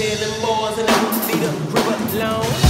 tailing boys and I see the river alone.